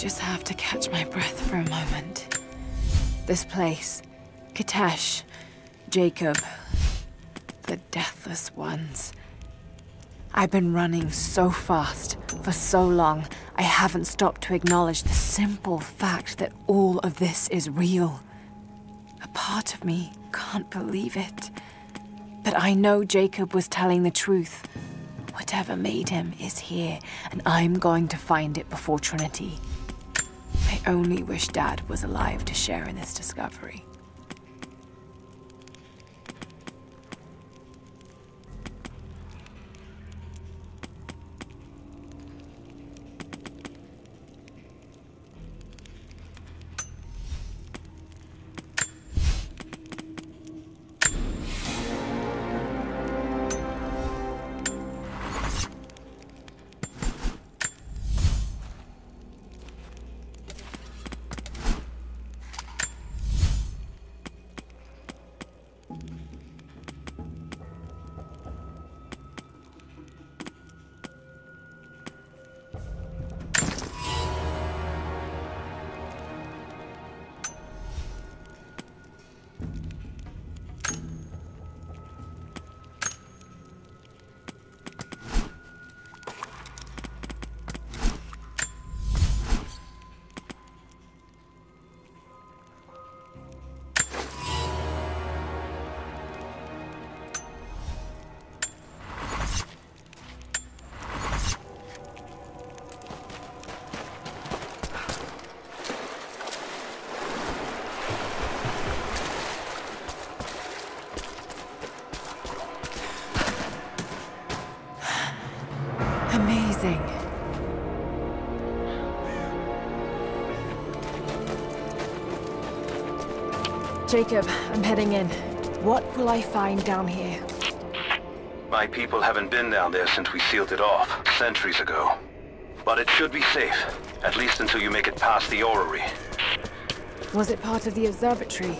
Just have to catch my breath for a moment. This place, Kitezh, Jacob, the Deathless Ones. I've been running so fast for so long, I haven't stopped to acknowledge the simple fact that all of this is real. A part of me can't believe it. But I know Jacob was telling the truth. Whatever made him is here, and I'm going to find it before Trinity. Only wish Dad was alive to share in this discovery. Amazing. Jacob, I'm heading in. What will I find down here? My people haven't been down there since we sealed it off, centuries ago. But it should be safe, at least until you make it past the orrery. Was it part of the observatory?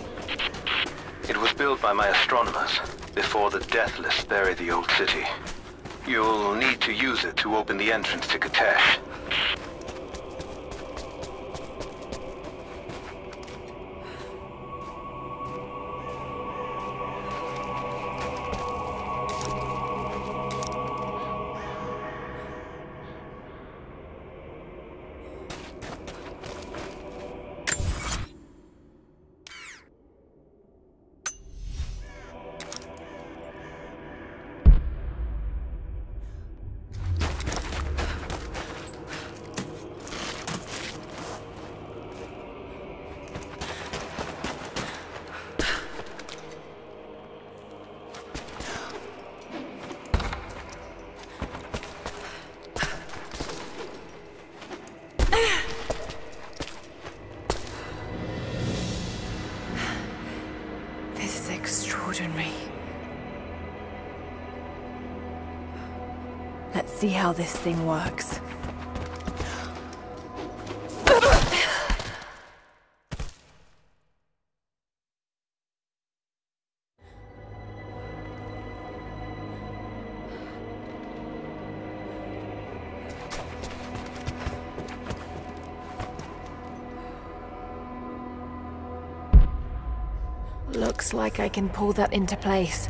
It was built by my astronomers, before the Deathless buried the old city. You'll need to use it to open the entrance to Kitezh. See how this thing works. Looks like I can pull that into place.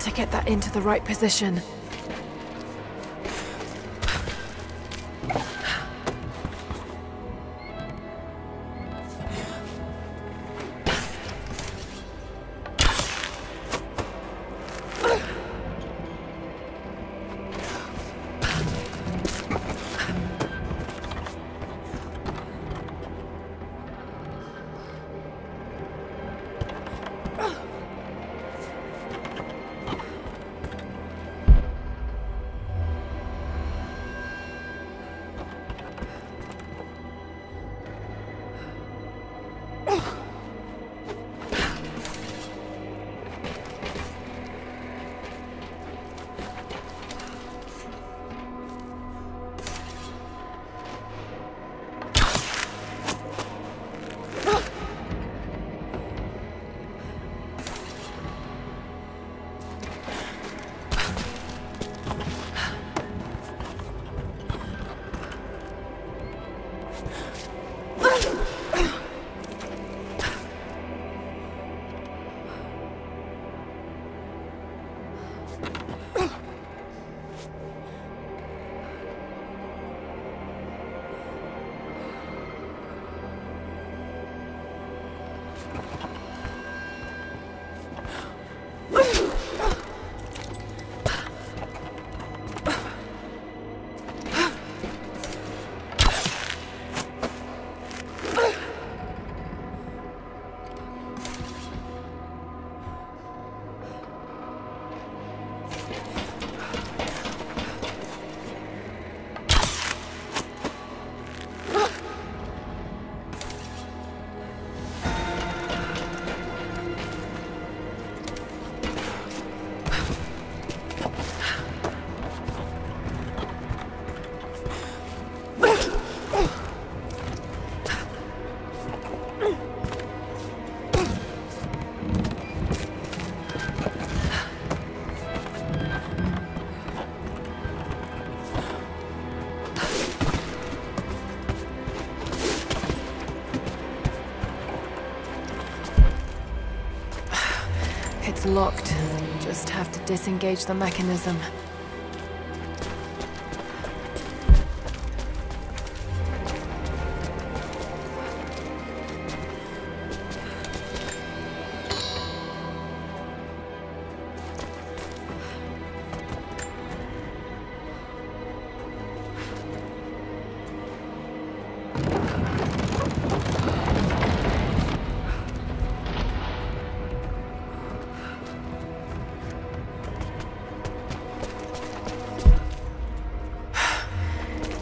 To get that into the right position. Locked. Just have to disengage the mechanism.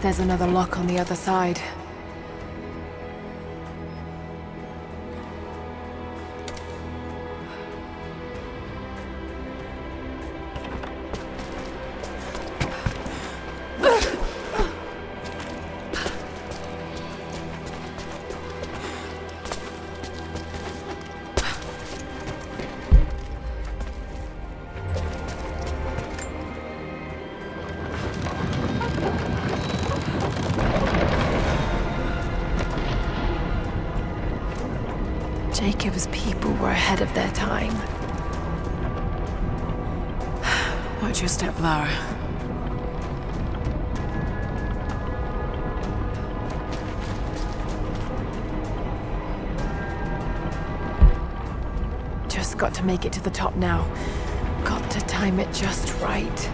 There's another lock on the other side. Jacob's people were ahead of their time. Watch your step, Lara. Just got to make it to the top now. Got to time it just right.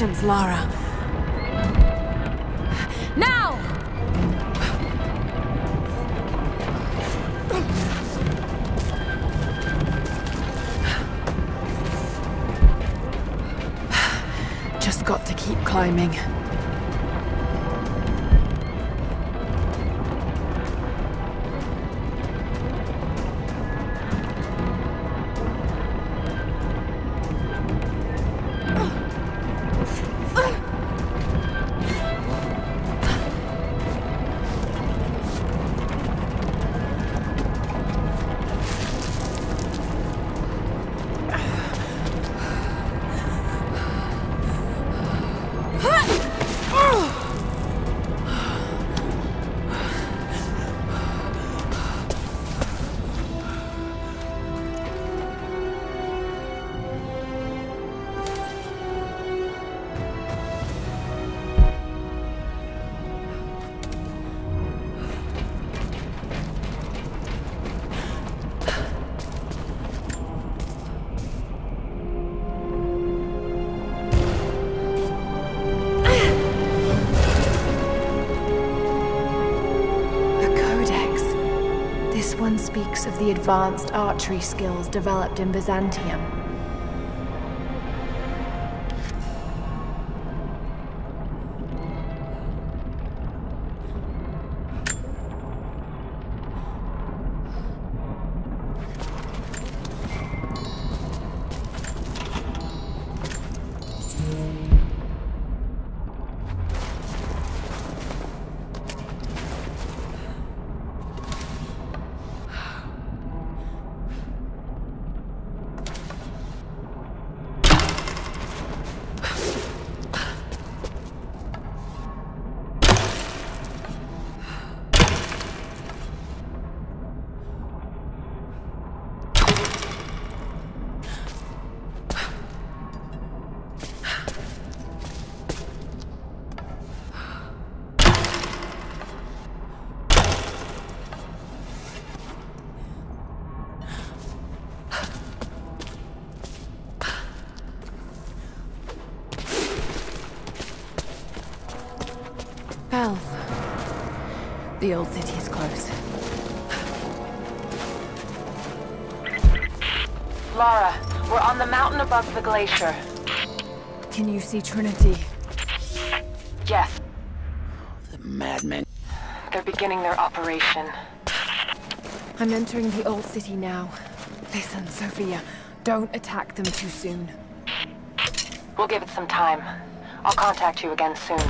Patience, Lara. Now! Just got to keep climbing. The advanced archery skills developed in Byzantium. The old city is close. Lara, we're on the mountain above the glacier. Can you see Trinity? Yes, oh, The madmen. they're beginning their operation. I'm entering the old city now. Listen, Sophia, don't attack them too soon. We'll give it some time. I'll contact you again soon.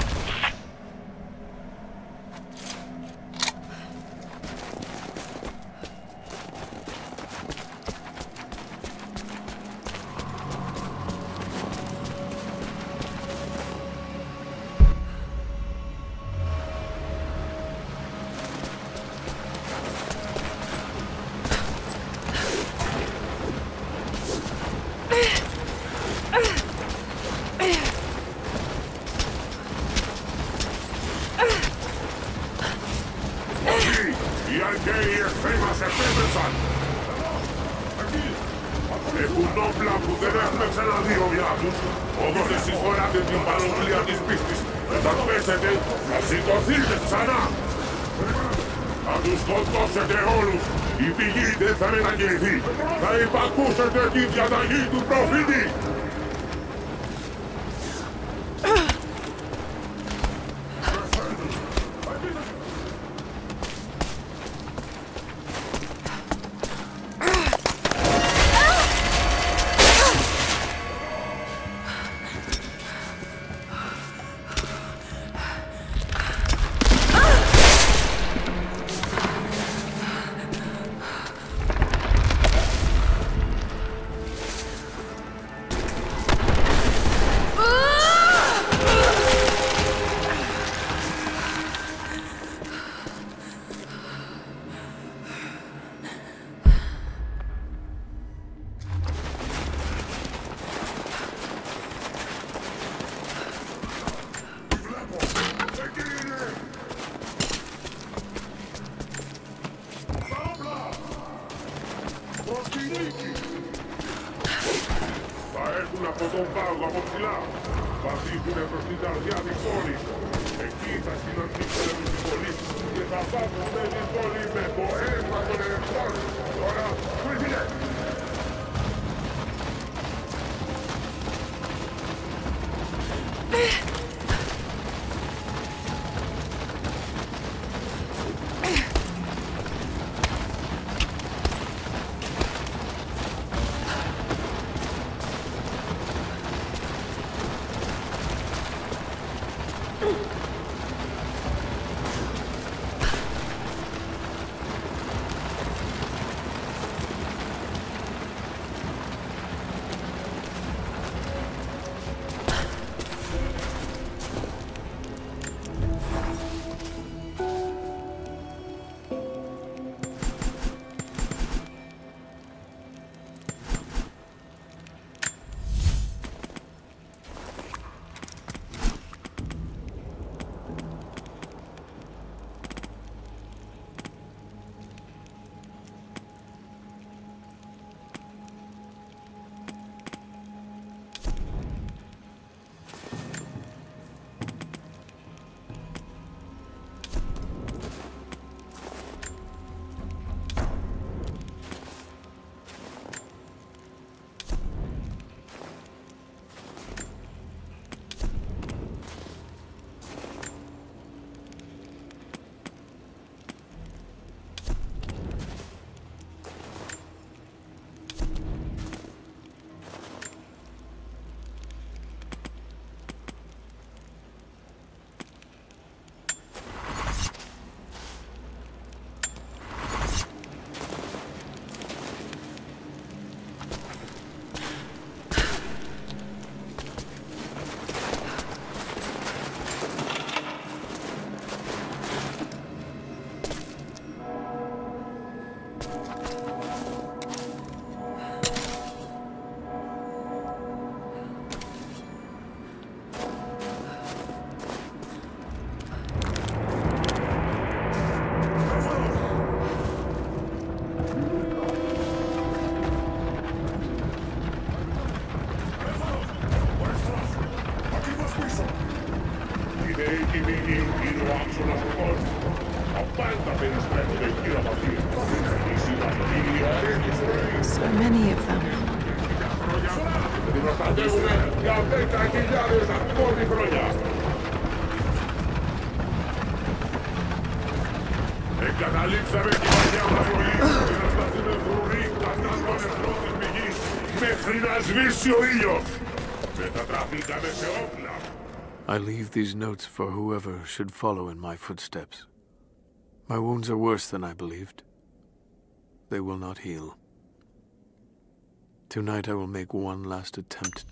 Την παρουσία της πίστης. Όταν πέσετε, θα σηκωθείτε ξανά. Θα τους σκοτώσετε όλους. Η πηγή δεν θα μετακινηθεί. Θα υπακούσετε την διαταγή του προφήτη. Ψηλά. Θα δείχνουν προς την καρδιά της πόλης. Εκεί θα συναντήσουν τους πόλεις και θα πάψουν την πόλη με το αίμα των δίνει γύρω άξονα σκορ. Απάντα περιστρέφονται γύρω από αυτή. Η συνταγή απέτει ζωή. So many of them. Την προστατεύουν για 10.000 ακόμη χρόνια. Εγκαταλείψαμε τη μαγιά παραβολή και να σταθούμε φρουροί κατά των εχθρών της πηγής μέχρι να σβήσει ο ήλιος. Μετατραπήκαμε σε όπλο. I leave these notes for whoever should follow in my footsteps. My wounds are worse than I believed. They will not heal. Tonight I will make one last attempt.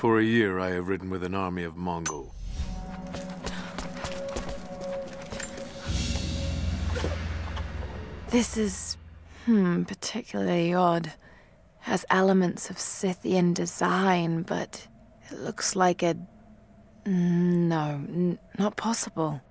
For a year I have ridden with an army of Mongol. This is, hmm, particularly odd. Has elements of Scythian design, but it looks like a. No, not possible.